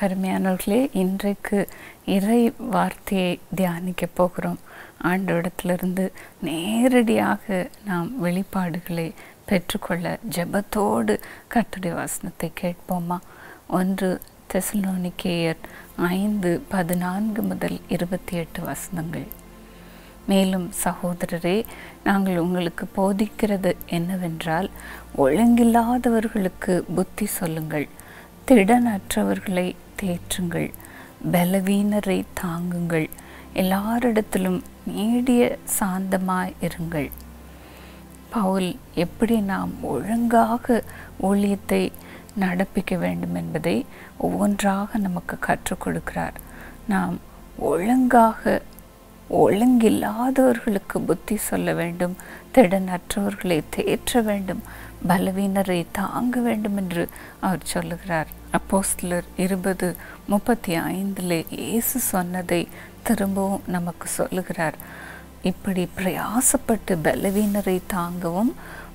கருமையானவர்களே இன்றைக்கு இறை வார்த்தையை தியானிக்க போகிறோம். ஆண்டோடத்திலிருந்து நேரடியாக நாம் வெளிப்பாடுகளை பெற்றுக்கொள்ள ஜெபத்தோடு கட்டுரை வசனத்தை கேட்போமா? ஒன்று தெசலோனிக்கேயர் ஐந்து பதினான்கு முதல் இருபத்தி எட்டு வசனங்கள். மேலும் சகோதரரே நாங்கள் உங்களுக்கு போதிக்கிறது என்னவென்றால் ஒழுங்கில்லாதவர்களுக்கு புத்தி சொல்லுங்கள். திடனற்றவர்களை தேற்றுங்கள் பலவீனரை தாங்குங்கள். எல்லாரிடத்திலும் நீடிய சாந்தமாக இருங்கள். பவுல் எப்படி நாம் ஒழுங்காக ஊழியத்தை நடப்பிக்க வேண்டும் என்பதை ஒவ்வொன்றாக நமக்கு கற்றுக் கொடுக்கிறார். நாம் ஒழுங்காக ஒழுங்கில்லாதவர்களுக்கு புத்தி சொல்ல வேண்டும் திடனற்றவர்களை தேற்ற வேண்டும் பலவீனரை தாங்க வேண்டும் என்று அவர் சொல்லுகிறார். அப்போஸ்லர் இருபது முப்பத்தி ஐந்தில் இயேசு சொன்னதை திரும்பவும் நமக்கு சொல்லுகிறார். இப்படி பிரயாசப்பட்டு பலவீனரை தாங்கவும்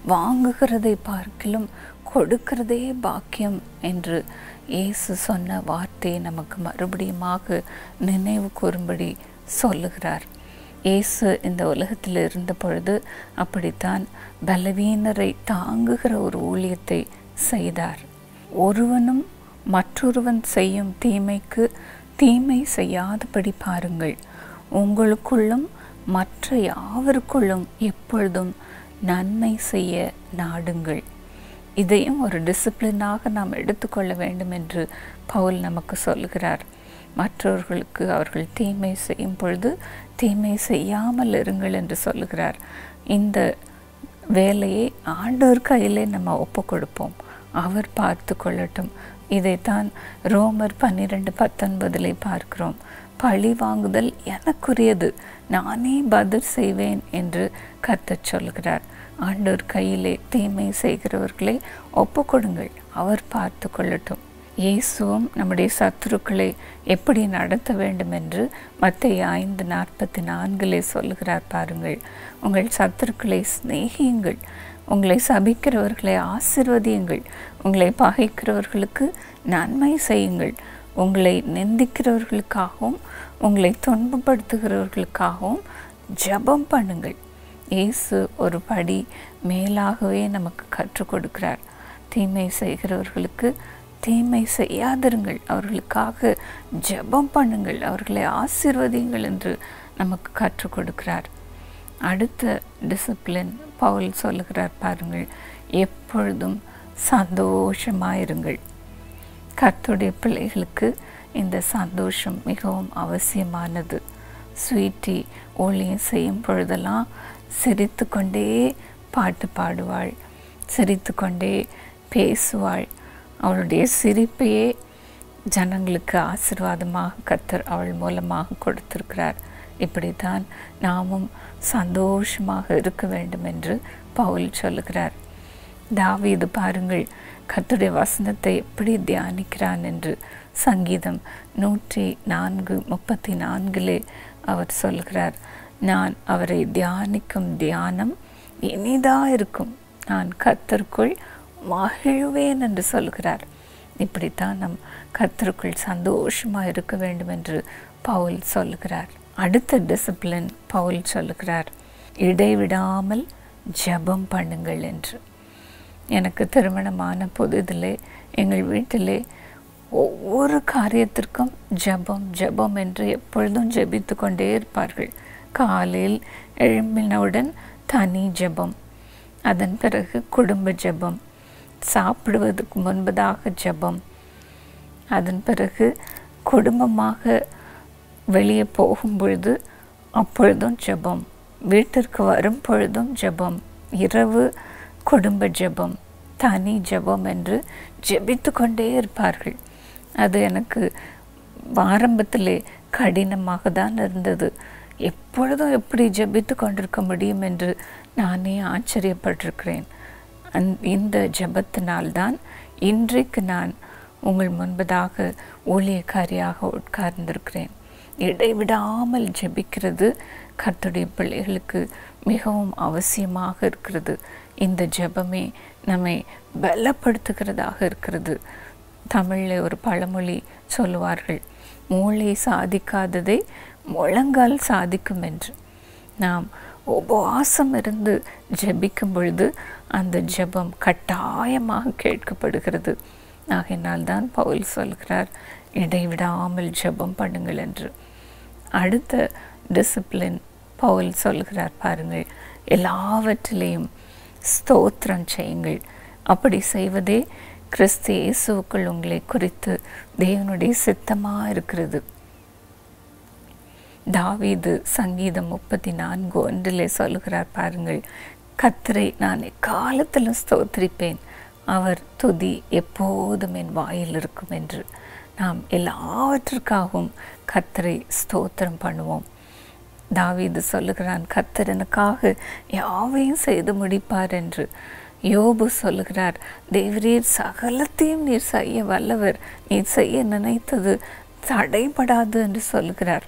வாங்குகிறதை பார்க்கிலும் கொடுக்கிறதே பாக்கியம் என்று இயேசு சொன்ன வார்த்தையை நமக்கு மறுபடியுமாக நினைவு கூறும்படி சொல்லுகிறார். இயேசு இந்த உலகத்தில் இருந்த பொழுது அப்படித்தான் பலவீனரை தாங்குகிற ஒரு ஊழியத்தை செய்தார். ஒருவனும் மற்றொருவன் செய்யும் தீமைக்கு தீமை செய்யாதபடி பாருங்கள். உங்களுக்குள்ளும் மற்ற யாவருக்குள்ளும் எப்பொழுதும் நன்மை செய்ய நாடுங்கள். இதையும் ஒரு டிசிப்ளினாக நாம் எடுத்துக்கொள்ள வேண்டும் என்று பவுல் நமக்கு சொல்கிறார். மற்றவர்களுக்கு அவர்கள் தீமை செய்யும் பொழுது தீமை செய்யாமல் இருங்கள் என்று சொல்லுகிறார். இந்த வேலையை ஆண்டோர் கையிலே நம்ம ஒப்பு கொடுப்போம். அவர் பார்த்து கொள்ளட்டும். இதைத்தான் ரோமர் பன்னிரெண்டு பத்தொன்பதிலே பார்க்கிறோம். பழி வாங்குதல் எனக்குரியது. நானே பதில் செய்வேன் என்று கத்தச் சொல்கிறார் ஆண்டோர் கையிலே தீமை செய்கிறவர்களை ஒப்புக்கொடுங்கள் அவர் பார்த்து கொள்ளட்டும். இயேசுவும் நம்முடைய சத்துருக்களை எப்படி நடத்த வேண்டும் என்று மத்திய ஐந்து நாற்பத்தி நான்கிலே சொல்லுகிறார் பாருங்கள். உங்கள் சத்துருக்களை சிநேகியுங்கள். உங்களை சபிக்கிறவர்களை ஆசிர்வதியுங்கள். உங்களை பகைக்கிறவர்களுக்கு நன்மை செய்யுங்கள். உங்களை நிந்திக்கிறவர்களுக்காகவும் உங்களை துன்பப்படுத்துகிறவர்களுக்காகவும் ஜபம் பண்ணுங்கள். இயேசு ஒரு படி மேலாகவே நமக்கு கற்றுக் கொடுக்கிறார். தீமை செய்கிறவர்களுக்கு தீமை செய்யாதிருங்கள். அவர்களுக்காக ஜெபம் பண்ணுங்கள். அவர்களை ஆசிர்வதிங்கள் என்று நமக்கு கற்றுக் கொடுக்கிறார். அடுத்த டிசிப்ளின் பவுல் சொல்லுகிறார் பாருங்கள். எப்பொழுதும் சந்தோஷமாயிருங்கள். கர்த்துடைய பிள்ளைகளுக்கு இந்த சந்தோஷம் மிகவும் அவசியமானது. ஸ்வீட்டி ஓலியம் செய்யும் பொழுதெல்லாம் சிரித்து கொண்டே பாட்டு பாடுவாள். சிரித்து கொண்டே பேசுவாள். அவளுடைய சிரிப்பையே ஜனங்களுக்கு ஆசிர்வாதமாக கத்தர் அவள் மூலமாக கொடுத்திருக்கிறார். இப்படித்தான் நாமும் சந்தோஷமாக இருக்க வேண்டும் என்று பவுல் சொல்லுகிறார். தாவி இது பாருங்கள் கத்துடைய வசனத்தை எப்படி தியானிக்கிறான் என்று சங்கீதம் நூற்றி நான்கு முப்பத்தி நான்கிலே அவர் சொல்கிறார் நான் அவரை தியானிக்கும் தியானம் இனிதாக இருக்கும் நான் கத்தருக்குள் மகிழ்வேன் என்று சொல்கிறார் இப்படித்தான் நம் கத்தருக்குள் சந்தோஷமாக இருக்க வேண்டும் என்று பவுல் சொல்லுகிறார். அடுத்த டிசிப்ளின் பவுல் சொல்லுகிறார். இடைவிடாமல் ஜபம் பண்ணுங்கள் என்று. எனக்கு திருமணமான புதிதிலே எங்கள் வீட்டிலே ஒவ்வொரு காரியத்திற்கும் ஜபம் ஜபம் என்று எப்பொழுதும் ஜெபித்து கொண்டே இருப்பார்கள். காலையில் எழும்பினவுடன் தனி ஜபம் அதன் பிறகு குடும்ப ஜபம் சாப்பிடுவதற்கு முன்பதாக ஜபம். அதன் பிறகு குடும்பமாக வெளியே போகும் பொழுது அப்பொழுதும் ஜபம். வீட்டிற்கு வரும் பொழுதும் ஜபம். இரவு குடும்ப ஜபம். தனி ஜபம் என்று ஜெபித்து கொண்டே இருப்பார்கள். அது எனக்கு ஆரம்பத்திலே கடினமாக தான் இருந்தது. எப்பொழுதும் எப்படி ஜெபித்து கொண்டிருக்க முடியும் என்று நானே ஆச்சரியப்பட்டிருக்கிறேன். அந் இந்த ஜபத்தினால்தான் இன்றைக்கு நான் உங்கள் முன்பதாக ஊழியக்காரியாக உட்கார்ந்திருக்கிறேன். இடைவிடாமல் ஜெபிக்கிறது கர்த்துடைய பிள்ளைகளுக்கு மிகவும் அவசியமாக இருக்கிறது. இந்த ஜெபமே நம்மை பலப்படுத்துகிறதாக இருக்கிறது. தமிழில் ஒரு பழமொழி சொல்லுவார்கள் மூளை சாதிக்காததை முழங்கால் சாதிக்கும் என்று. நாம் உபவாசம் இருந்து ஜெபிக்கும் பொழுது அந்த ஜெபம் கட்டாயமாக கேட்கப்படுகிறது. ஆகையினால் தான் பவுல் சொல்கிறார் இடைவிடாமல் ஜெபம் பண்ணுங்கள் என்று. அடுத்த டிசிப்ளின் பவுல் சொல்கிறார் பாருங்கள் எல்லாவற்றிலையும் ஸ்தோத்திரம் செய்யுங்கள். அப்படி செய்வதே கிறிஸ்து இயேசுவுக்குள் உங்களை குறித்து தேவனுடைய சித்தமாக இருக்கிறது. தாவீது சங்கீதம் முப்பத்தி நான்கு ஒன்றிலே சொல்லுகிறார் பாருங்கள் கத்தரை நான் எக்காலத்திலும் ஸ்தோத்திரிப்பேன். அவர் துதி எப்போதும் என் வாயில் இருக்கும் என்று. நாம் எல்லாவற்றிற்காகவும் கத்தரை ஸ்தோத்திரம் பண்ணுவோம். தாவீது சொல்லுகிறான் கத்தர் எனக்காக யாவையும் செய்து முடிப்பார் என்று. யோபு சொல்லுகிறார் தேவரீர் சகலத்தையும் நீர் செய்ய வல்லவர். நீர் செய்ய நினைத்தது தடைபடாது என்று சொல்லுகிறார்.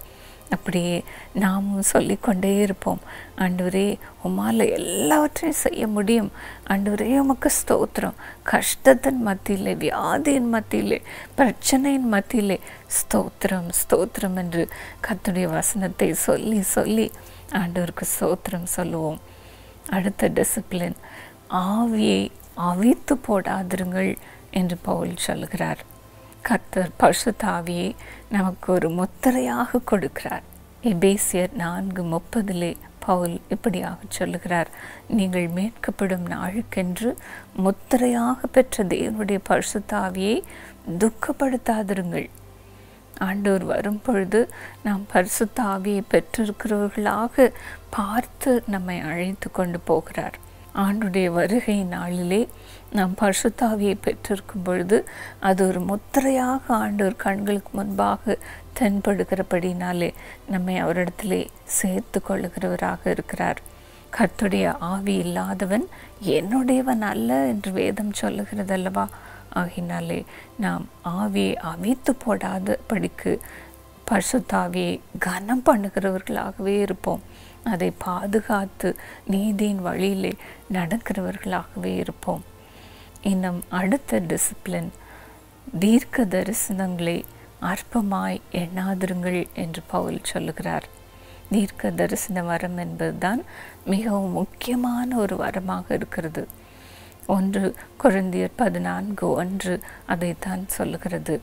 அப்படியே நாமும் சொல்லிக்கொண்டே இருப்போம். ஆண்டவரே உமால் எல்லாவற்றையும் செய்ய முடியும். ஆண்டவரே உமக்கு ஸ்தோத்திரம். கஷ்டத்தின் மத்தியிலே வியாதியின் மத்தியிலே பிரச்சனையின் மத்தியிலே ஸ்தோத்திரம் ஸ்தோத்திரம் என்று கத்துடைய வசனத்தை சொல்லி சொல்லி ஆண்டவருக்கு ஸ்தோத்திரம் சொல்லுவோம். அடுத்த டிசிப்ளின் ஆவியை அவித்து போடாதிருங்கள் என்று பவுல் சொல்கிறார் கர்த்தர் பசுதாவியை நமக்கு ஒரு முத்திரையாக கொடுக்கிறார். எபேசியர் நான்கு முப்பதிலே பவுல் இப்படியாக சொல்லுகிறார் நீங்கள் மீட்கப்படும் நாளுக்கென்று முத்திரையாக பெற்ற தேவனுடைய பரிசுத்தாவியை துக்கப்படுத்தாதிருங்கள். ஆண்டோர் வரும் பொழுது நாம் பரிசுத்தாவியை பெற்றிருக்கிறவர்களாக பார்த்து நம்மை அழைத்து கொண்டு போகிறார். ஆண்டுடைய வருகை நாளிலே நாம் பரிசுத்தாவியை பெற்றிருக்கும் பொழுது அது ஒரு முத்திரையாக ஆண்டவர் கண்களுக்கு முன்பாக தென்படுகிறபடினாலே நம்மை அவரிடத்திலே சேர்த்து கொள்ளுகிறவராக இருக்கிறார். கர்த்துடைய ஆவி இல்லாதவன் என்னுடையவன் அல்ல என்று வேதம் சொல்லுகிறதல்லவா? ஆகினாலே நாம் ஆவியை அவித்து போடாத படிக்கு பரிசுத்தாவியை கனம் பண்ணுகிறவர்களாகவே இருப்போம். அதை பாதுகாத்து நீதியின் வழியிலே நடக்கிறவர்களாகவே இருப்போம். இன்னும் அடுத்த டிசிப்ளின் தீர்க்க தரிசனங்களை அற்பமாய் எண்ணாதிருங்கள் என்று பவுல் சொல்லுகிறார். தீர்க்க தரிசன வரம் என்பதுதான் மிகவும் முக்கியமான ஒரு வரமாக இருக்கிறது. ஒன்று குழந்தையர் பதினான்கு ஒன்று அதைத்தான் சொல்லுகிறது.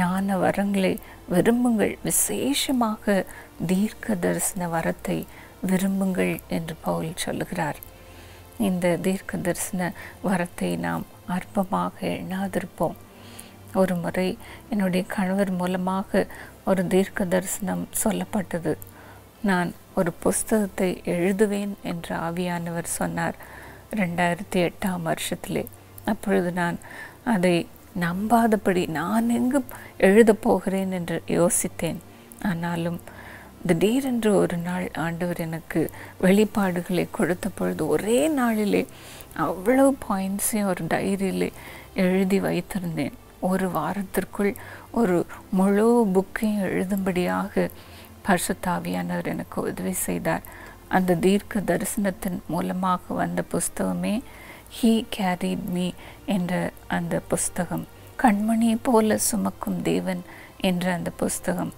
ஞான வரங்களை விரும்புங்கள் விசேஷமாக தீர்க்க தரிசன வரத்தை விரும்புங்கள் என்று பவுல் சொல்லுகிறார். இந்த தீர்க்க தரிசன வரத்தை நாம் அற்பமாக எண்ணாதிருப்போம். ஒரு முறை என்னுடைய கணவர் மூலமாக ஒரு தீர்க்க தரிசனம் சொல்லப்பட்டது. நான் ஒரு புஸ்தகத்தை எழுதுவேன் என்று ஆவியானவர் சொன்னார் ரெண்டாயிரத்தி எட்டாம் வருஷத்திலே. அப்பொழுது நான் அதை நம்பாதபடி நான் எங்கு எழுதப் போகிறேன் என்று யோசித்தேன். ஆனாலும் திடீரென்று ஒரு நாள் ஆண்டவர் எனக்கு வெளிப்பாடுகளை கொடுத்த பொழுது ஒரே நாளிலே அவ்வளவு பாயிண்ட்ஸையும் ஒரு டைரியிலே எழுதி வைத்திருந்தேன். ஒரு வாரத்திற்குள் ஒரு முழு புக்கையும் எழுதும்படியாக பர்சத்தாவியானவர் எனக்கு உதவி செய்தார். அந்த தீர்க்க தரிசனத்தின் மூலமாக வந்த புஸ்தகமே ஹீ கேரிட் மீ என்ற அந்த புஸ்தகம். கண்மணி போல சுமக்கும் தேவன் என்ற அந்த புஸ்தகம்.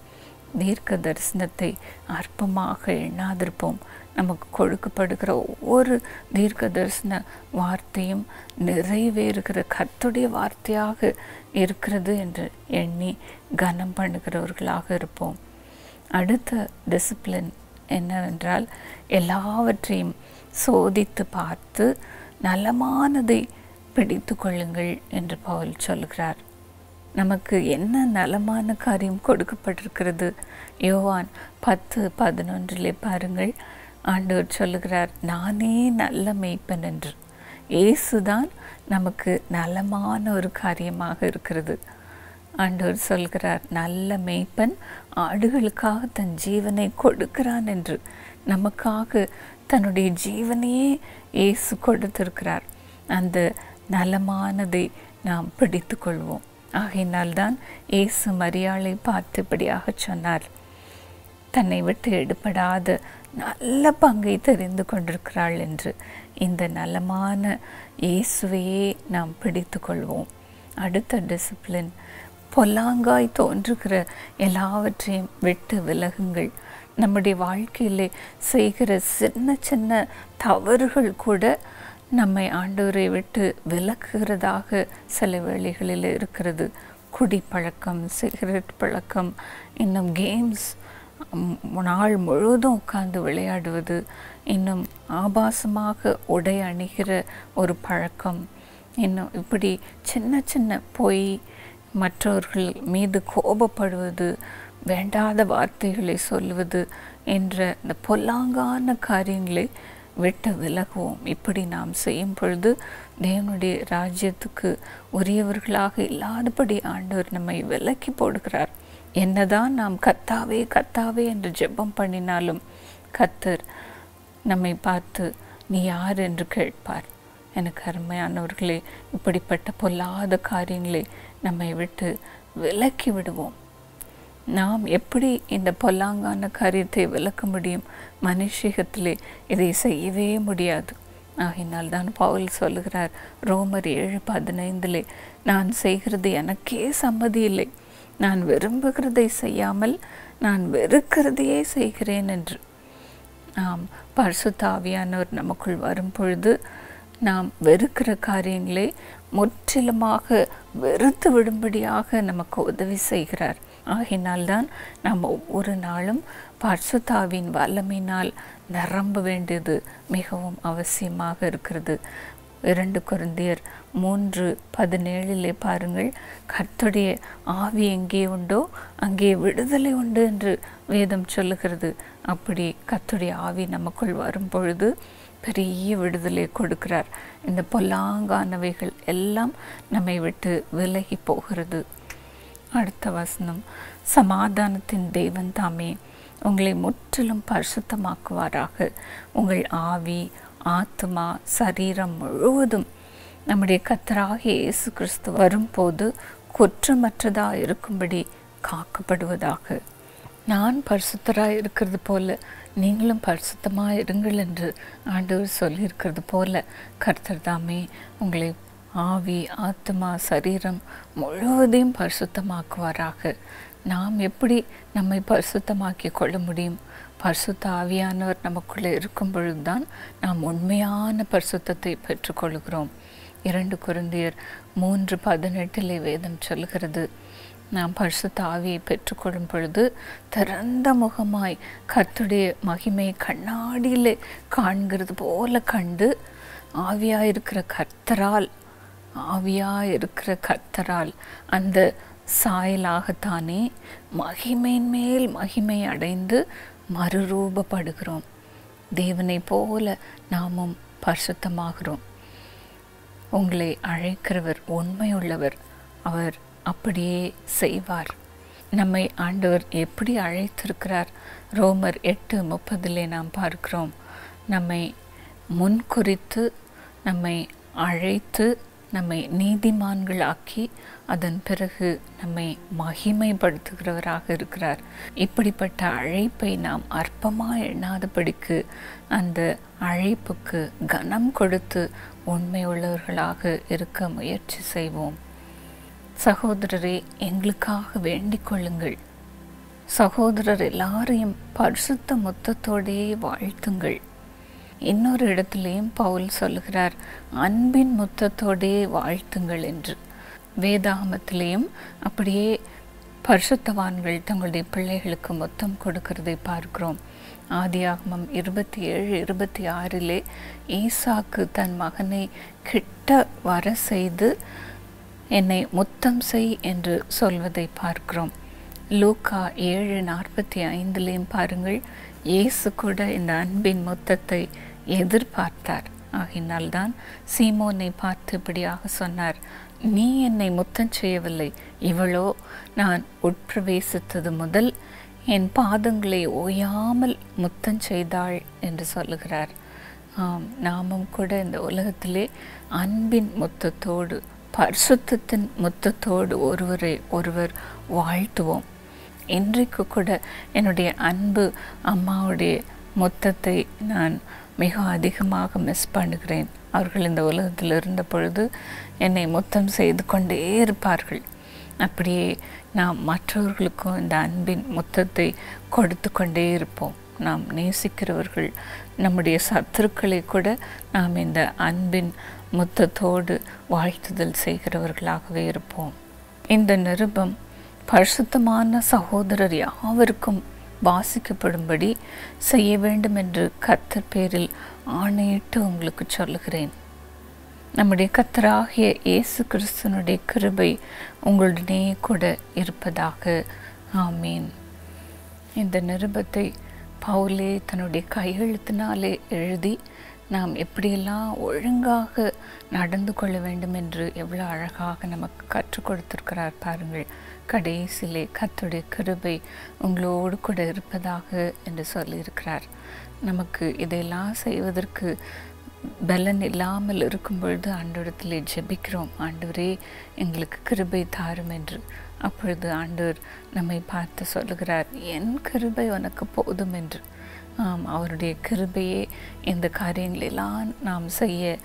தீர்க்க தரிசனத்தை அற்பமாக எண்ணாதிருப்போம். நமக்கு கொடுக்கப்படுகிற ஒவ்வொரு தீர்க்க தரிசன வார்த்தையும் நிறைவேறுகிற கத்துடைய வார்த்தையாக இருக்கிறது என்று எண்ணி கனம் பண்ணுகிறவர்களாக இருப்போம். அடுத்த டிசிப்ளின் என்னவென்றால் எல்லாவற்றையும் சோதித்து பார்த்து நலமானதை பிடித்து கொள்ளுங்கள் என்று பவுல் சொல்கிறார். நமக்கு என்ன நலமான காரியம் கொடுக்கப்பட்டிருக்கிறது? யோவான் பத்து பதினொன்றிலே பாருங்கள். ஆண்டவர் சொல்லுகிறார் நானே நல்ல மெய்ப்பன் என்று. இயேசுதான் நமக்கு நலமான ஒரு காரியமாக இருக்கிறது. ஆண்டவர் சொல்கிறார் நல்ல மெய்ப்பன் ஆடுகளுக்காக தன் ஜீவனை கொடுக்கிறான் என்று. நமக்காக தன்னுடைய ஜீவனையே இயேசு கொடுத்திருக்கிறார். அந்த நலமானதை நாம் பிடித்து கொள்வோம் ஆகையினால்தான் இயேசு மரியாளை பார்த்தபடியாக சொன்னார். தன்னை விட்டு எடுபடாத நல்ல பங்கை தெரிந்து கொண்டிருக்கிறாள் என்று. இந்த நலமான இயேசுவையே நாம் பிடித்து கொள்வோம் அடுத்த டிசிப்ளின் பொல்லாங்காய் தோன்றுகிற எல்லாவற்றையும் விட்டு விலகுங்கள். நம்முடைய வாழ்க்கையிலே செய்கிற சின்ன சின்ன தவறுகள் கூட நம்மை ஆண்டவரை விட்டு விலக்குகிறதாக சில வேளைகளில் இருக்கிறது. குடிப்பழக்கம் சிகரெட் பழக்கம் இன்னும் கேம்ஸ் நாள் முழுவதும் உட்கார்ந்து விளையாடுவது இன்னும் ஆபாசமாக உடை அணிகிற ஒரு பழக்கம். இன்னும் இப்படி சின்ன சின்ன பொய் மற்றவர்கள் மீது கோபப்படுவது வேண்டாத வார்த்தைகளை சொல்லுவது என்ற இந்த பொல்லாங்கான காரியங்களை விட்டு விலகுவோம். இப்படி நாம் செய்யும் பொழுது தேவனுடைய ராஜ்யத்துக்கு உரியவர்களாக இல்லாதபடி ஆண்டவர் நம்மை விலக்கி போடுகிறார். என்னதான் நாம் கத்தாவே கத்தாவே என்று ஜெபம் பண்ணினாலும் கத்தர் நம்மை பார்த்து நீ யார் என்று கேட்பார். எனக்கு அருமையானவர்களே இப்படிப்பட்ட பொல்லாத காரியங்களை நம்மை விட்டு விலக்கி விடுவோம். நாம் எப்படி இந்த பொல்லாங்கான காரியத்தை விளக்க முடியும்? மனுஷிகத்திலே இதை செய்யவே முடியாது. ஆகினால் தான் பவுல் சொல்லுகிறார் ரோமர் ஏழு பதினைந்திலே நான் செய்கிறது எனக்கே சம்மதி இல்லை நான் விரும்புகிறதை செய்யாமல் நான் வெறுக்கிறதையே செய்கிறேன் என்று. ஆம் பரிசுத்தாவியானவர் நமக்குள் வரும் பொழுது நாம் வெறுக்கிற காரியங்களை முற்றிலுமாக வெறுத்து விடும்படியாக நமக்கு உதவி செய்கிறார். ஆகினால்தான் நாம் ஒவ்வொரு நாளும் பர்சுத்தாவின் வல்லமையினால் நிரம்ப வேண்டியது மிகவும் அவசியமாக இருக்கிறது. இரண்டு குருந்தியர் மூன்று பதினேழிலே பாருங்கள் கர்த்துடைய ஆவி எங்கே உண்டோ அங்கே விடுதலை உண்டு என்று வேதம் சொல்லுகிறது. அப்படி கர்த்துடைய ஆவி நமக்குள் வரும் பொழுது பெரிய விடுதலை கொடுக்கிறார். இந்த பொல்லாங்கானவைகள் எல்லாம் நம்மை விட்டு விலகி போகிறது. அடுத்த வசனம் சமாதானத்தின் தேவன் தாமே உங்களை முற்றிலும் பரிசுத்தமாக்குவாராக. உங்கள் ஆவி ஆத்மா சரீரம் முழுவதும் நம்முடைய கத்தராக இயேசு கிறிஸ்து வரும்போது குற்றமற்றதாக இருக்கும்படி காக்கப்படுவதாக. நான் பரிசுத்தராக இருக்கிறது போல நீங்களும் பரிசுத்தமாக இருங்கள் என்று ஆண்டவர் சொல்லியிருக்கிறது போல கர்த்தர் தாமே உங்களை ஆவி ஆத்மா சரீரம் முழுவதையும் பரிசுத்தமாக்குவாராக. நாம் எப்படி நம்மை பரிசுத்தமாக்கி கொள்ள முடியும்? பரிசுத்த ஆவியானவர் நமக்குள்ளே இருக்கும் பொழுதுதான் நாம் உண்மையான பரிசுத்தத்தை பெற்றுக்கொள்கிறோம் இரண்டு குருந்தியர் மூன்று பதினெட்டிலே வேதம் சொல்கிறது நாம் பரிசுத்த ஆவியை பெற்றுக்கொள்ளும் பொழுது திறந்த முகமாய் கர்த்துடைய மகிமையை கண்ணாடியில் காண்கிறது போல கண்டு ஆவியாக இருக்கிற கர்த்தரால் ஆவியாக இருக்கிற கர்த்தரால் அந்த சாயலாகத்தானே மகிமையின் மேல் மகிமை அடைந்து மறுரூபப்படுகிறோம். தேவனை போல நாமும் பரிசுத்தமாகிறோம். உங்களை அழைக்கிறவர் உண்மையுள்ளவர். அவர் அப்படியே செய்வார். நம்மை ஆண்டவர் எப்படி அழைத்திருக்கிறார்? ரோமர் எட்டு முப்பதிலே நாம் பார்க்கிறோம். நம்மை முன்குறித்து நம்மை அழைத்து நம்மை நீதிமான்களாக்கி அதன் பிறகு நம்மை மகிமைப்படுத்துகிறவராக இருக்கிறார். இப்படிப்பட்ட அழைப்பை நாம் அற்பமாக எண்ணாதபடிக்கு அந்த அழைப்புக்கு கனம் கொடுத்து உண்மை உள்ளவர்களாக இருக்க முயற்சி செய்வோம். சகோதரரே எங்களுக்காக வேண்டிக் கொள்ளுங்கள். சகோதரர் எல்லாரையும் பரிசுத்த முத்தத்தோடையே வாழ்த்துங்கள். இன்னொரு இடத்துலையும் பவுல் சொல்லுகிறார் அன்பின் முத்தத்தோடே வாழ்த்துங்கள் என்று. வேதாகமத்திலையும் அப்படியே பரிசுத்தவான்கள் தங்களுடைய பிள்ளைகளுக்கு மொத்தம் கொடுக்கறதை பார்க்கிறோம். ஆதியாகமம் இருபத்தி ஏழு இருபத்தி ஆறிலே ஈசாக்கு தன் மகனை கிட்ட வர செய்து என்னை முத்தம் செய் என்று சொல்வதை பார்க்கிறோம். லூக்கா ஏழு நாற்பத்தி ஐந்துலேயும் பாருங்கள் இயேசு கூட இந்த அன்பின் மொத்தத்தை எதிர்பார்த்தார். ஆகினால்தான் சீமோனை பார்த்து இப்படியாக சொன்னார் நீ என்னை முத்தம் செய்யவில்லை. இவளோ நான் உட்பிரவேசித்தது முதல் என் பாதங்களை ஓயாமல் முத்தம் செய்தாள் என்று சொல்லுகிறார். ஆம் நாமும் கூட இந்த உலகத்திலே அன்பின் முத்தத்தோடு பரிசுத்தத்தின் முத்தத்தோடு ஒருவரை ஒருவர் வாழ்த்துவோம். இன்றைக்கு கூட என்னுடைய அன்பு அம்மாவுடைய முத்தத்தை நான் மிக அதிகமாக மிஸ் பண்ணுகிறேன். அவர்கள் இந்த உலகத்தில் இருந்த பொழுது என்னை முத்தம் செய்து கொண்டே இருப்பார்கள். அப்படியே நாம் மற்றவர்களுக்கும் இந்த அன்பின் முத்தத்தை கொடுத்து கொண்டே இருப்போம். நாம் நேசிக்கிறவர்கள் நம்முடைய சத்துருக்களை கூட நாம் இந்த அன்பின் முத்தத்தோடு வாழ்த்துதல் செய்கிறவர்களாகவே இருப்போம். இந்த நிருபம் பரிசுத்தமான சகோதரர் யாவருக்கும் வாசிக்கப்படும்படி செய்ய வேண்டும் என்று கர்த்தர் பேரில் ஆணையிட்டு உங்களுக்கு சொல்லுகிறேன். நம்முடைய கத்தராகிய இயேசு கிறிஸ்துனுடைய கிருபை உங்களுடனே கூட இருப்பதாக. ஆமீன். இந்த நிருபத்தை பவுலே தன்னுடைய கையெழுத்தினாலே எழுதி நாம் எப்படியெல்லாம் ஒழுங்காக நடந்து கொள்ள வேண்டும் என்று எவ்வளோ அழகாக நமக்கு கற்றுக் கொடுத்திருக்கிறார் பாருங்கள். கடைசியிலே கத்துடைய கிருபை உங்களோடு கூட இருப்பதாக என்று சொல்லியிருக்கிறார். நமக்கு இதையெல்லாம் செய்வதற்கு பலன் இல்லாமல் இருக்கும் பொழுது ஆண்டவரத்திலே ஜெபிக்கிறோம். ஆண்டவரே எங்களுக்கு கிருபை தாரும் என்று. அப்பொழுது ஆண்டவர் நம்மை பார்த்து சொல்லுகிறார் என் கிருபை உனக்கு போதும் என்று. ஆம் அவருடைய கிருபையே இந்த காரியங்களெல்லாம் நாம் செய்ய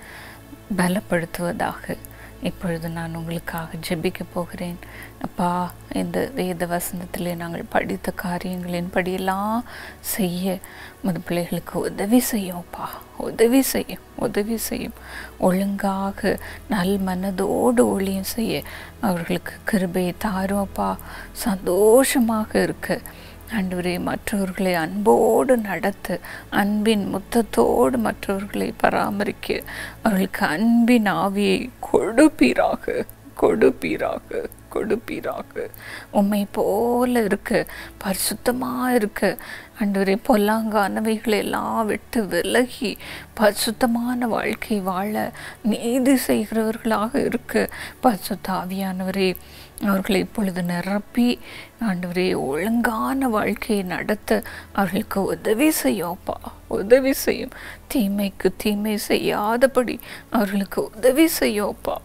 பலப்படுத்துவதாக. இப்பொழுது நான் உங்களுக்காக ஜெபிக்க போகிறேன். அப்பா இந்த வேத வசந்தத்திலே நாங்கள் படித்த காரியங்களின் படியெல்லாம் செய்ய மது பிள்ளைகளுக்கு உதவி செய்யும்ப்பா உதவி செய்யும் உதவி செய்யும். ஒழுங்காக நல் மனதோடு ஒளியும் செய்ய. அவர்களுக்கு கிருபையை தாரும்ப்பா சந்தோஷமாக இருக்குது ஆண்டவரே மற்றவர்களை அன்போடு நடத்து அன்பின் முத்தத்தோடு மற்றவர்களை பராமரிக்க அவர்களுக்கு அன்பின் ஆவியை கொடுப்பீராக கொடுப்பீராக கொடுப்பீராக. உண்மை போல இருக்க பரிசுத்தமாக இருக்க. அன்றுவரே பொல்லாங்கானவைகளை எல்லாம் விட்டு விலகி பரிசுத்தமான வாழ்க்கை வாழ நீதி செய்கிறவர்களாக இருக்க. பரிசுத்த ஆவியானவரே அவர்களை இப்பொழுது நிரப்பி ஆண்டவரே ஒழுங்கான வாழ்க்கையை நடத்த அவர்களுக்கு உதவி செய்யோப்பா உதவி செய்யும். தீமைக்கு தீமை செய்யாதபடி அவர்களுக்கு உதவி செய்யோப்பா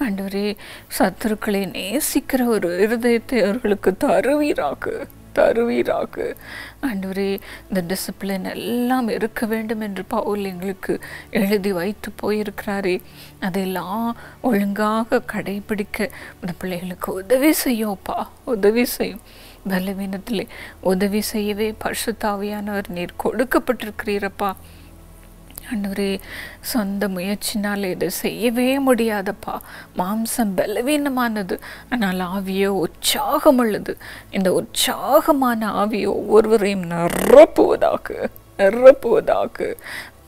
ஆண்டவரே சத்துருக்களை நேசிக்கிற ஒரு இருதயத்தை அவர்களுக்கு தருவீராக்கு தருவீராக. ஆண்டவரே இந்த டிசிப்ளின் எல்லாம் இருக்க வேண்டும் என்று பவுல் எங்களுக்கு எழுதி வைத்து போயிருக்கிறாரே. அதெல்லாம் ஒழுங்காக கடைபிடிக்க இந்த பிள்ளைகளுக்கு உதவி செய்யும்ப்பா உதவி செய்யும் பலவீனத்திலே உதவி செய்யவே பரிசுத்தாவியானவர் நீர் கொடுக்கப்பட்டிருக்கிறீரப்பா. ஆண்டவரே சொந்த முயற்சினால் இதை செய்யவே முடியாதப்பா. மாம்சம் பலவீனமானது ஆனால் ஆவியோ உற்சாகம் உள்ளது இந்த உற்சாகமான ஆவியோ ஒவ்வொருவரையும் நிரப்புவதாக நிரப்புவதாக.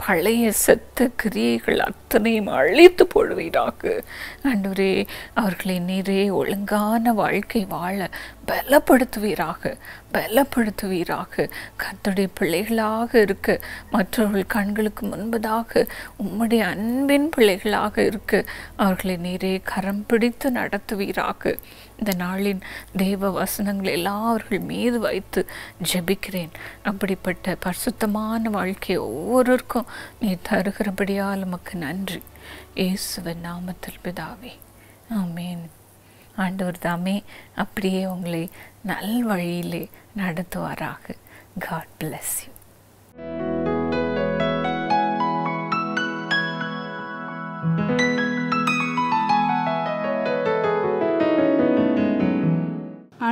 பழைய செத்த கிரியைகள் அத்தனையும் அழித்து போடுவீராக. ஆண்டவரே அவர்களை நீரே ஒழுங்கான வாழ்க்கை வாழ பலப்படுத்துவீராக பலப்படுத்துவீராக. கத்துடைய பிள்ளைகளாக இருக்க மற்றவர்கள் கண்களுக்கு முன்பதாக உம்முடைய அன்பின் பிள்ளைகளாக இருக்க அவர்களை நீரே கரம் பிடித்து நடத்துவீராக. இந்த நாளின் தேவ வசனங்கள் எல்லாவர்கள் மீது வைத்து ஜெபிக்கிறேன். அப்படிப்பட்ட பரிசுத்தமான வாழ்க்கையை ஒவ்வொருவருக்கும் நீ தருகிறபடியால் நமக்கு நன்றி. இயேசுவின் நாமத்தில் பிதாவே. ஆமேன். ஆண்டவர் தாமே அப்படியே உங்களை நல் வழியிலே நடத்துவாராக. காட் பிளஸ் யூ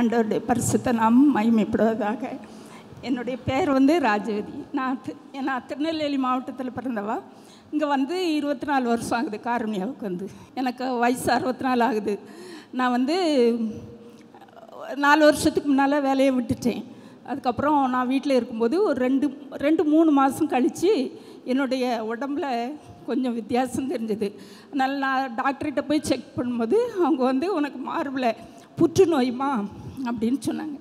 ஆண்டோருடைய பரிசுத்த நாம் மகிமைப்படுவதாக. என்னுடைய பேர் வந்து ராஜவதி. நான் நான் திருநெல்வேலி மாவட்டத்தில் பிறந்தவா. இங்கே வந்து இருபத்தி நாலு வருஷம் ஆகுது காரணியாவுக்கு வந்து. எனக்கு வயசு அறுபத்தி நாலு ஆகுது. நான் வந்து நாலு வருஷத்துக்கு முன்னால் வேலையை விட்டுட்டேன். அதுக்கப்புறம் நான் வீட்டில் இருக்கும்போது ஒரு ரெண்டு ரெண்டு மூணு மாதம் கழித்து என்னுடைய உடம்புல கொஞ்சம் வித்தியாசம் தெரிஞ்சது. அதனால் நான் டாக்டர்கிட்ட போய் செக் பண்ணும்போது அவங்க வந்து உனக்கு மார்பில் புற்றுநோயுமா? அப்படின்னு சொன்னாங்க.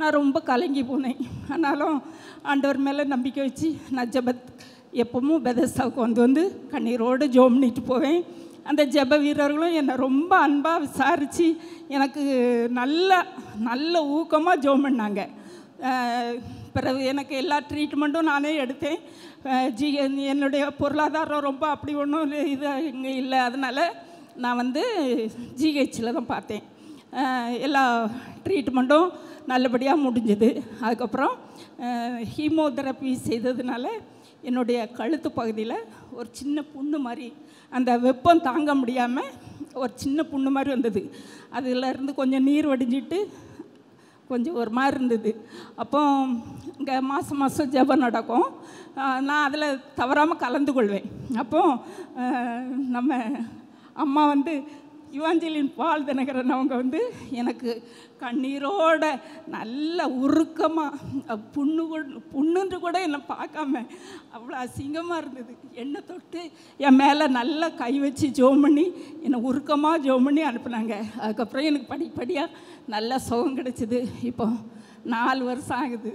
நான் ரொம்ப கலங்கி போனேன். ஆனாலும் ஆண்டவர் மேலே நம்பிக்கை வச்சு நான் ஜெபத் எப்பவும் பெதஸ்தாவுக்கு வந்து வந்து கண்ணீரோடு ஜோம்னிட்டு போவேன். அந்த ஜெப வீரர்களும் என்னை ரொம்ப அன்பாக விசாரித்து எனக்கு நல்ல நல்ல ஊக்கமாக ஜோம் பண்ணாங்க. பிறகு எனக்கு எல்லா ட்ரீட்மெண்ட்டும் நானே எடுத்தேன். ஜி என்னுடைய பொருளாதாரம் ரொம்ப அப்படி ஒன்றும் இது இங்கே இல்லை. அதனால் நான் வந்து ஜிஹெச்சில் தான் பார்த்தேன். எல்லா ட்ரீட்மெண்ட்டும் நல்லபடியாக முடிஞ்சுது. அதுக்கப்புறம் ஹீமோதெரப்பி செய்ததுனால என்னுடைய கழுத்து பகுதியில் ஒரு சின்ன புண்ணு மாதிரி அந்த வெப்பம் தாங்க முடியாமல் ஒரு சின்ன புண்ணு மாதிரி வந்தது. அதிலேருந்து கொஞ்சம் நீர் வடிஞ்சிட்டு கொஞ்சம் ஒரு மாதிரி இருந்தது. அப்போ இங்கே மாதம் மாதம் ஜெபம் நடக்கும். நான் அதில் தவறாமல் கலந்து கொள்வேன் அப்போ நம்ம அம்மா வந்து யுவாஞ்சலின் பால் தினகரன் அவங்க வந்து எனக்கு கண்ணீரோட நல்ல உருக்கமாக புண்ணு புண்ணுன்று கூட என்னை பார்க்காம அவ்வளோ அசிங்கமாக இருந்தது. என்னை தொட்டு என் மேலே நல்லா கை வச்சு ஜோம் பண்ணி என்னை உருக்கமாக ஜோம் பண்ணி அனுப்புனாங்க. அதுக்கப்புறம் எனக்கு படிப்படியாக நல்ல சுகம் கிடைச்சிது. இப்போ நாலு வருஷம் ஆகுது.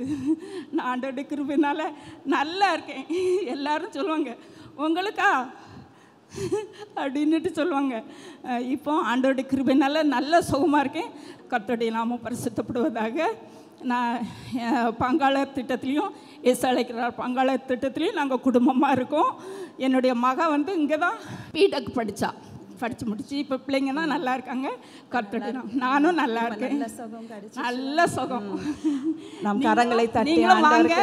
நான் ஆண்டோட கிருபினால நல்லா இருக்கேன். எல்லாரும் சொல்லுவாங்க உங்களுக்கா? அப்படின்னுட்டு சொல்லுவாங்க. இப்போ ஆண்டோட கிருபைனால நல்ல சுகமாக இருக்கேன். கர்த்தருடைய நாமம் பரிசுத்தப்படுவதாக நான் பங்காளர் திட்டத்துலேயும் எஸ் அழைக்கிறார் பங்காளர் திட்டத்துலேயும் நாங்கள் குடும்பமாக இருக்கோம். என்னுடைய மக வந்து இங்கே தான் பிடெக் படித்தா படித்து முடிச்சு இப்போ பிள்ளைங்கன்னா நல்லா இருக்காங்க. நாமம். நானும் நல்லா இருக்கேன். நல்ல சுகம் கிடைச்சு நல்ல சுகம். நாம் கரங்களை தட்டி வாங்க.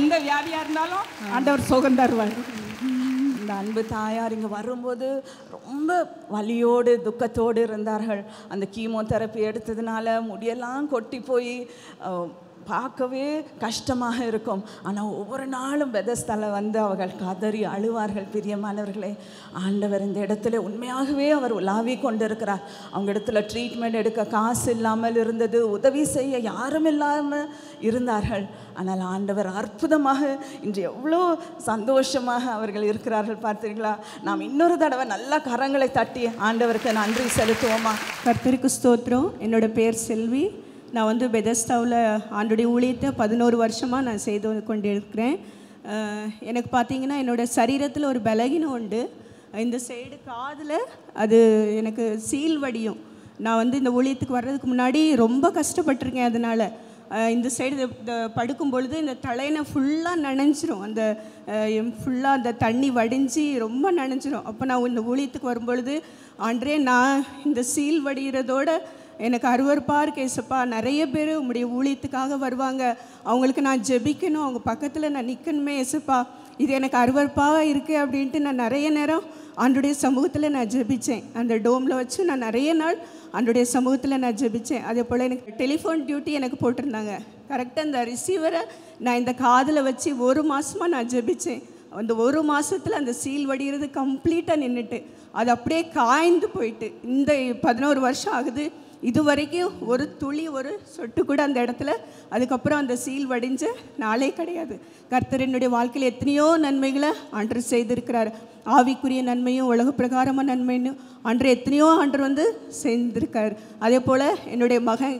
எந்த வியாதியாக இருந்தாலும் ஆண்டவர் சுகம் தருவார். இந்த அன்பு தாயார் இங்கே வரும்போது ரொம்ப வலியோடு துக்கத்தோடு இருந்தார்கள். அந்த கீமோதெரப்பி எடுத்ததுனால முடியெல்லாம் கொட்டி போய் பார்க்கவே கஷ்டமாக இருக்கும். ஆனால் ஒவ்வொரு நாளும் வெதஸ்தலை வந்து அவர்கள் கதறி அழுவார்கள் பிரியமானவர்களே. ஆண்டவர் இந்த இடத்துல உண்மையாகவே அவர் உலாவி கொண்டிருக்கிறார். அவங்க இடத்துல ட்ரீட்மெண்ட் எடுக்க காசு இல்லாமல் இருந்தது உதவி செய்ய யாரும் இல்லாமல் இருந்தார்கள். ஆனால் ஆண்டவர் அற்புதமாக இன்று எவ்வளோ சந்தோஷமாக அவர்கள் இருக்கிறார்கள் பார்த்தீர்களா? நாம் இன்னொரு தடவை நல்ல கரங்களை தட்டி ஆண்டவருக்கு நன்றி செலுத்துவோமா? கர்த்தருக்கு ஸ்தோத்திரம். என்னோட பேர் செல்வி. நான் வந்து பெதஸ்டாவில் ஆண்டுடைய ஊழியத்தை பதினோரு வருஷமாக நான் செய்து கொண்டு இருக்கிறேன் எனக்கு பார்த்தீங்கன்னா என்னோட சரீரத்தில் ஒரு பலகினம் உண்டு. இந்த சைடு காதில் அது எனக்கு சீல் வடியும். நான் வந்து இந்த ஊழியத்துக்கு வர்றதுக்கு முன்னாடி ரொம்ப கஷ்டப்பட்டிருக்கேன் அதனால். இந்த சைடு இந்த படுக்கும் பொழுது இந்த தலையினை ஃபுல்லாக நனைஞ்சிரும். அந்த ஃபுல்லாக அந்த தண்ணி வடிஞ்சு ரொம்ப நனைஞ்சிரும். அப்போ நான் இந்த ஊழியத்துக்கு வரும்பொழுது ஆண்டரே நான் இந்த சீல் வடிகிறதோட எனக்கு அருவருப்பாக இருக்கு ஏசப்பா. நிறைய பேர் உங்களுடைய ஊழியத்துக்காக வருவாங்க. அவங்களுக்கு நான் ஜெபிக்கணும். அவங்க பக்கத்தில் நான் நிற்கணுமே ஏசப்பா. இது எனக்கு அருவருப்பாக இருக்குது அப்படின்ட்டு நான் நிறைய நேரம் அன்றைய சமூகத்தில் நான் ஜெபித்தேன் அந்த டோமில் வச்சு நான் நிறைய நாள் அன்றைய சமூகத்தில் நான் ஜெபித்தேன் அதே போல் எனக்கு டெலிஃபோன் டியூட்டி எனக்கு போட்டிருந்தாங்க. கரெக்டாக அந்த ரிசீவரை நான் இந்த காதில் வச்சு ஒரு மாதமாக நான் ஜெபித்தேன் அந்த ஒரு மாதத்தில் அந்த சீல் வடிகிறது கம்ப்ளீட்டாக நின்றுட்டு அது அப்படியே காய்ந்து போயிட்டு. இந்த பதினோரு வருஷம் ஆகுது. இது வரைக்கும் ஒரு துளி ஒரு சொட்டு கூட அந்த இடத்துல. அதுக்கப்புறம் அந்த சீல் வடிஞ்ச நாளே கிடையாது. கர்த்தர் என்னுடைய வாழ்க்கையில் எத்தனையோ நன்மைகளை ஆண்டர் செய்திருக்கிறார். ஆவிக்குரிய நன்மையும் உலக பிரகாரமாக நன்மைன்னு ஆண்டர் எத்தனையோ ஆண்டர் வந்து செய்திருக்கார். அதே போல் என்னுடைய மகன்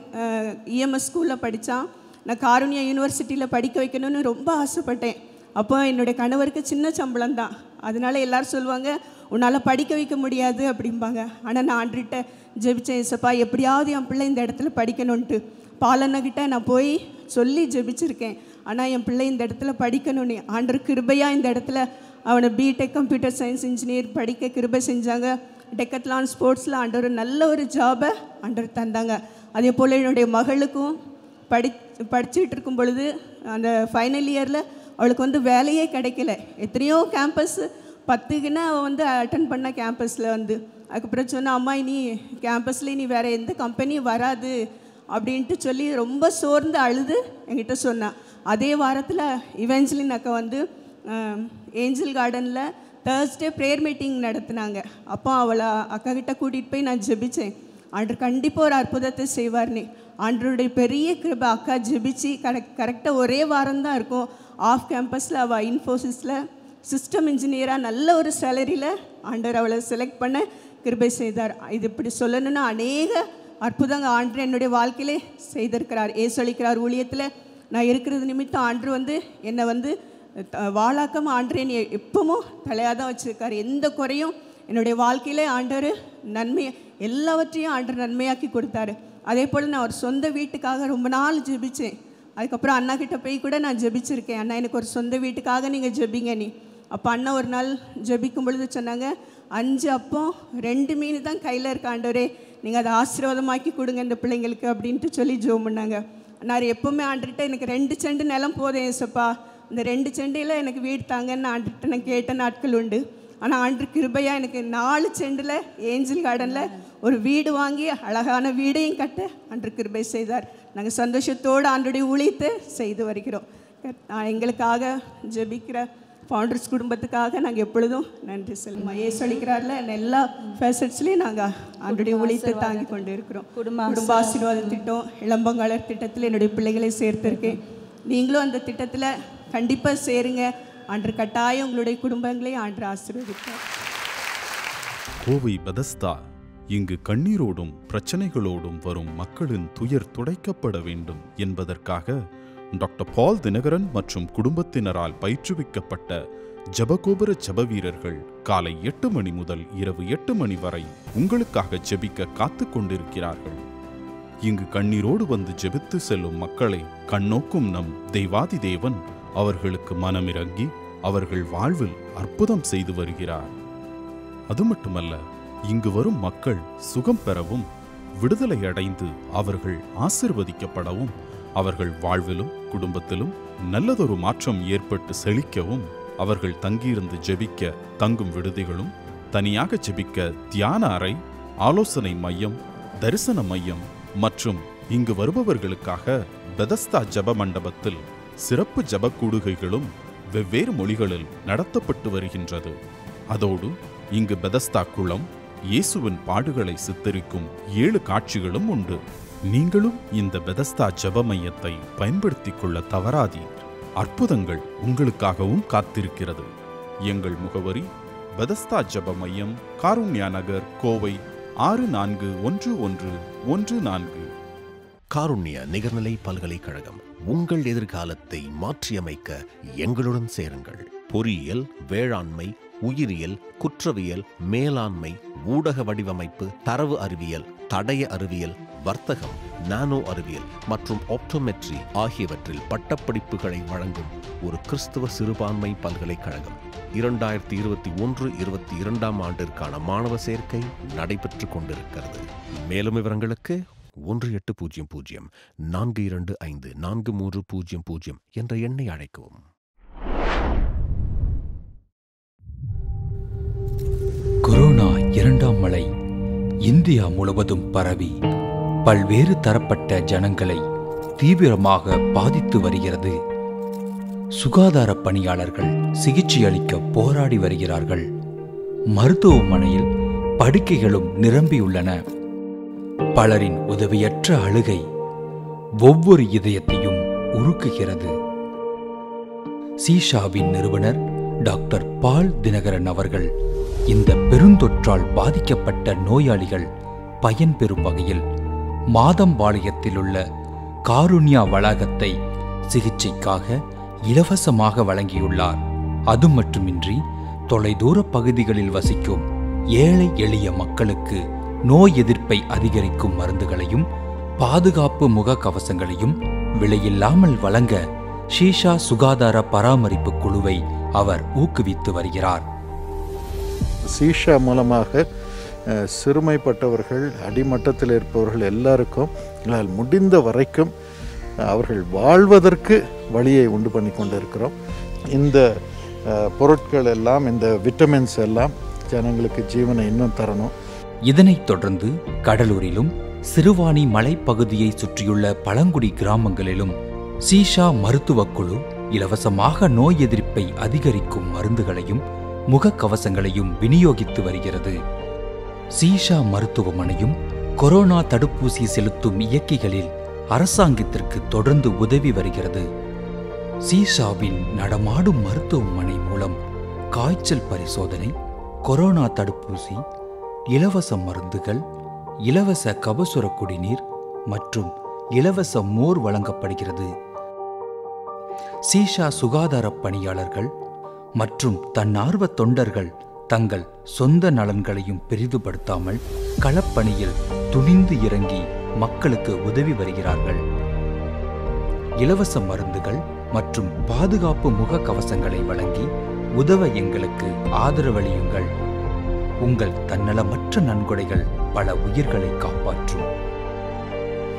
இஎம்எஸ் ஸ்கூலில் படித்தான் நான் காருண்யா யூனிவர்சிட்டியில் படிக்க வைக்கணும்னு ரொம்ப ஆசைப்பட்டேன். அப்போ என்னுடைய கணவருக்கு சின்ன சம்பளம் தான் அதனால எல்லோரும் சொல்லுவாங்க உன்னால் படிக்க வைக்க முடியாது அப்படிம்பாங்க. ஆனால் நான் ஆண்டுகிட்ட ஜெபிச்சேன் இசப்பா எப்படியாவது என் பிள்ளை இந்த இடத்துல படிக்கணுன்ட்டு பாலண்ணகிட்ட நான் போய் சொல்லி ஜெபிச்சிருக்கேன். ஆனால் என் பிள்ளை இந்த இடத்துல படிக்கணும்னு. ஆண்டர் கிருபையாக இந்த இடத்துல அவனை பிடெக் கம்ப்யூட்டர் சயின்ஸ் இன்ஜினியர் படிக்க கிருபை செஞ்சாங்க. டெக்கத்லான் ஸ்போர்ட்ஸில் ஆண்டவர் நல்ல ஒரு ஜாபை ஆண்டவர் தந்தாங்க. அதே போல் என்னுடைய மகளுக்கும் படி படிச்சுட்டு இருக்கும் பொழுது அந்த ஃபைனல் இயரில் அவளுக்கு வந்து வேலையே கிடைக்கல. எத்தனையோ கேம்பஸ் பத்துக்குன்னா அவள் வந்து அட்டன் பண்ண கேம்பஸில் வந்து. அதுக்கப்புறம் சொன்னால் அம்மா இனி கேம்பஸில் இனி வேறு எந்த கம்பெனியும் வராது. அப்படின்ட்டு சொல்லி ரொம்ப சோர்ந்து அழுது என்கிட்ட சொன்னான் அதே வாரத்தில் இவெஞ்சலின் அக்கா வந்து ஏஞ்சல் கார்டனில் தேர்ஸ்டே ப்ரேயர் மீட்டிங் நடத்துனாங்க. அப்போ அவளை அக்கா கிட்ட கூட்டிகிட்டு போய் நான் ஜெபித்தேன் ஆண்டர் கண்டிப்பாக ஒரு அற்புதத்தை செய்வார்னே. ஆண்டருடைய பெரிய கிருபை அக்கா ஜெபிச்சு கரெக்ட் கரெக்டாக ஒரே வாரம் தான் இருக்கும். ஆஃப் கேம்பஸில் அவள் இன்ஃபோசிஸில் சிஸ்டம் இன்ஜினியராக நல்ல ஒரு சேலரியில் ஆண்டர் அவளை செலக்ட் பண்ண கிருபை செய்தார். இது இப்படி சொல்லணும்னா அநேக அற்புதங்க ஆண்டு என்னுடைய வாழ்க்கையிலே செய்திருக்கிறார். ஏசளிக்கிறார் ஊழியத்தில் நான் இருக்கிறது நிமித்தம் ஆண்டு வந்து என்னை வந்து வாழாக்கம் ஆண்டு ஆண்டர் என்னை எப்பவும் தலையாக தான் வச்சுருக்கார். எந்த குறையும் என்னுடைய வாழ்க்கையிலே ஆண்டவர் நன்மை எல்லாவற்றையும் ஆண்டர் நன்மையாக்கி கொடுத்தாரு. அதே போல் நான் ஒரு சொந்த வீட்டுக்காக ரொம்ப நாள் ஜெபிச்சேன். அதுக்கப்புறம் அண்ணா கிட்ட போய் கூட நான் ஜெபிச்சிருக்கேன். அண்ணா எனக்கு ஒரு சொந்த வீட்டுக்காக நீங்கள் ஜெபிங்க நீ. அப்போ அண்ணா ஒரு நாள் ஜெபிக்கும் பொழுது சொன்னாங்க அஞ்சு அப்போ ரெண்டு மீன் தான் கையில் இருக்க ஆண்டவரே. நீங்கள் அதை ஆசீர்வாதமாக்கி கொடுங்க இந்த பிள்ளைங்களுக்கு அப்படின்ட்டு சொல்லி ஜோம் பண்ணாங்க. நான் எப்போவுமே ஆண்டுகிட்ட எனக்கு ரெண்டு செண்டு நிலம் போதும் ஏசப்பா. இந்த ரெண்டு செண்டையில் எனக்கு வீடு தாங்கன்னு ஆண்டுகிட்ட நான் கேட்ட நாட்கள் உண்டு. ஆனால் ஆண்டு கிருபையாக எனக்கு நாலு செண்டில் ஏஞ்சல் கார்டனில் ஒரு வீடு வாங்கி அழகான வீடையும் கட்ட ஆண்டு கிருபை செய்தார். நாங்கள் சந்தோஷத்தோடு ஆண்டுடைய ஊழியத்தை செய்து வருகிறோம். நான் எங்களுக்காக ஜெபிக்கிற ஃபவுண்டர்ஸ் குடும்பத்துக்காக நாங்கள் எப்பொழுதும் நன்றி செல்லுமா ஏசு அளிக்கிறார்ல எல்லா ஃபேசட்ஸ்லேயும் நாங்கள் ஆண்டுடைய ஊழியத்தை தாங்கி கொண்டு இருக்கிறோம் குடும்ப குடும்ப ஆசீர்வாத திட்டம் இளம்பங்காளர் திட்டத்தில் என்னுடைய பிள்ளைகளை சேர்த்திருக்கேன். நீங்களும் அந்த திட்டத்தில் கண்டிப்பாக சேருங்க. ஆண்டு கட்டாயம் உங்களுடைய குடும்பங்களை ஆண்டு ஆசீர்வதிப்பார். கோவை பெதஸ்தா இங்கு கண்ணீரோடும் பிரச்சனைகளோடும் வரும் மக்களின் துயர் துடைக்கப்பட வேண்டும் என்பதற்காக டாக்டர் பால் தினகரன் மற்றும் குடும்பத்தினரால் பயிற்றுவிக்கப்பட்ட ஜபகோபுர ஜப வீரர்கள் காலை எட்டு மணி முதல் இரவு எட்டு மணி வரை உங்களுக்காக ஜெபிக்க காத்து கொண்டிருக்கிறார்கள். இங்கு கண்ணீரோடு வந்து ஜெபித்து செல்லும் மக்களை கண்ணோக்கும் நம் தெய்வாதி தேவன் அவர்களுக்கு மனமிறங்கி அவர்கள் வாழ்வில் அற்புதம் செய்து வருகிறார். அது மட்டுமல்ல இங்கு வரும் மக்கள் சுகம் பெறவும் விடுதலை அடைந்து அவர்கள் ஆசிர்வதிக்கப்படவும் அவர்கள் வாழ்விலும் குடும்பத்திலும் நல்லதொரு மாற்றம் ஏற்பட்டு செழிக்கவும் அவர்கள் தங்கியிருந்து ஜெபிக்க தங்கும் விடுதிகளும் தனியாக ஜெபிக்க தியான அறை ஆலோசனை மையம் தரிசன மையம் மற்றும் இங்கு வருபவர்களுக்காக பெதஸ்தா ஜப மண்டபத்தில் சிறப்பு ஜபக்கூடுகைகளும் வெவ்வேறு மொழிகளில் நடத்தப்பட்டு வருகின்றது. அதோடு இங்கு பெதஸ்தா குளம் இயேசுவின் பாடுகளை சித்தரிக்கும் ஏழு காட்சிகளும் உண்டு. நீங்களும் இந்த பெதஸ்தா ஜப மையத்தை பயன்படுத்திக் கொள்ள தவறாதீர். அற்புதங்கள் உங்களுக்காகவும் காத்திருக்கிறது. எங்கள் முகவரி பெதஸ்தா ஜப மையம் காருண்யா நகர் கோவை ஆறு நான்கு ஒன்று ஒன்று ஒன்று நான்கு. காருண்ய நிகர்நிலை பல்கலைக்கழகம். உங்கள் எதிர்காலத்தை மாற்றியமைக்க எங்களுடன் சேருங்கள். பொறியியல் வேளாண்மை உயிரியல் குற்றவியல் மேலாண்மை ஊடக வடிவமைப்பு தரவு அறிவியல் தடய அறிவியல் வர்த்தகம் நானோ அறிவியல் மற்றும் ஆப்டோமெட்ரி ஆகியவற்றில் பட்டப்படிப்புகளை வழங்கும் ஒரு கிறிஸ்துவ சிறுபான்மை பல்கலைக்கழகம். இரண்டாயிரத்தி இருபத்தி ஒன்று இருபத்தி இரண்டாம் ஆண்டிற்கான மாணவ சேர்க்கை நடைபெற்றுக் கொண்டிருக்கிறது. மேலும் விவரங்களுக்கு ஒன்று எட்டு பூஜ்ஜியம் பூஜ்ஜியம் நான்கு இரண்டு ஐந்து நான்கு மூன்று பூஜ்ஜியம் பூஜ்ஜியம் என்ற எண்ணை அழைக்கவும். கொரோனா இரண்டாம் மலை இந்தியா முழுவதும் பரவி பல்வேறு தரப்பட்ட ஜனங்களை தீவிரமாக பாதித்து வருகிறது. சுகாதார பணியாளர்கள் சிகிச்சை அளிக்க போராடி வருகிறார்கள். மருத்துவமனையில் படுக்கைகளும் நிரம்பியுள்ளன. பலரின் உதவியற்ற அழுகை ஒவ்வொரு இதயத்தையும் உருக்குகிறது. சீஷாவின் நிறுவனர் டாக்டர் பால் தினகரன் அவர்கள் இந்த பெருந்தொற்றால் பாதிக்கப்பட்ட நோயாளிகள் பயன்பெறும் வகையில் மாதம்பாளையத்தில் உள்ள காருண்யா வளாகத்தை சிகிச்சைக்காக இலவசமாக வழங்கியுள்ளார். அது மட்டுமின்றி தொலைதூர பகுதிகளில் வசிக்கும் ஏழை எளிய மக்களுக்கு நோய் எதிர்ப்பை அதிகரிக்கும் மருந்துகளையும் பாதுகாப்பு முக கவசங்களையும் விலையில்லாமல் வழங்க ஷீஷா சுகாதார பராமரிப்பு குழுவை அவர் ஊக்குவித்து வருகிறார். சீஷா மூலமாக சிறுமைப்பட்டவர்கள் அடிமட்டத்தில் இருப்பவர்கள் எல்லாருக்கும் முடிந்த வரைக்கும் அவர்கள் வாழ்வதற்கு வழியை உண்டு பண்ணி கொண்டிருக்கிறோம். இந்த பொருட்கள் எல்லாம் இந்த விட்டமின்ஸ் எல்லாம் ஜனங்களுக்கு ஜீவனை இன்னும் தரணும். இதனைத் தொடர்ந்து கடலூரிலும் சிறுவாணி மலைப்பகுதியை சுற்றியுள்ள பழங்குடி கிராமங்களிலும் சீஷா மருத்துவக் குழு இலவசமாக நோய் எதிர்ப்பை அதிகரிக்கும் மருந்துகளையும் முகக்கவசங்களையும் விநியோகித்து வருகிறது. சீஷா மருத்துவமனையும் கொரோனா தடுப்பூசி செலுத்தும் இயக்கிகளில் அரசாங்கத்திற்கு தொடர்ந்து உதவி வருகிறது. சீஷாவின் நடமாடும் மருத்துவமனை மூலம் காய்ச்சல் பரிசோதனை கொரோனா தடுப்பூசி இலவச மருந்துகள் இலவச கபசுர குடிநீர் மற்றும் இலவச மோர் வழங்கப்படுகிறது. சீஷா சுகாதார பணியாளர்கள் மற்றும் தன்னார்வ தொண்டர்கள் தங்கள் சொந்த நலன்களையும் பெரிதுபடுத்தாமல் களப்பணியில் துணிந்து இறங்கி மக்களுக்கு உதவி வருகிறார்கள். இலவச மருந்துகள் மற்றும் பாதுகாப்பு முக கவசங்களை வழங்கி உதவ எங்களுக்கு ஆதரவளியுங்கள். உங்கள் தன்னலமற்ற நன்கொடைகள் பல உயிர்களை காப்பாற்றும்.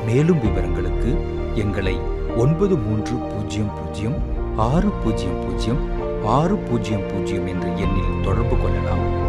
மேலும் விவரங்களுக்கு எங்களை ஒன்பது மூன்று பூஜ்ஜியம் பூஜ்ஜியம் ஆறு பூஜ்ஜியம் பூஜ்ஜியம் ஆறு பூஜ்ஜியம் பூஜ்ஜியம் என்ற எண்ணில் தொடர்பு கொள்ளலாம்.